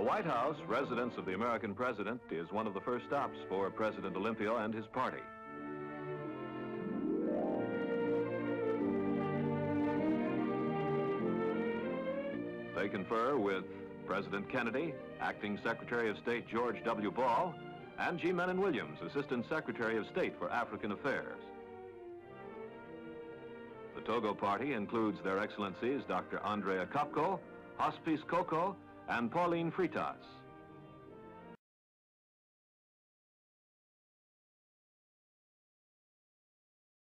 The White House, residence of the American president, is one of the first stops for President Olympio and his party. They confer with President Kennedy, Acting Secretary of State George W. Ball, and G. Mennen Williams, Assistant Secretary of State for African Affairs. The Togo party includes Their Excellencies Dr. André Akakpo, Hospice Coco, and Paulin Freitas.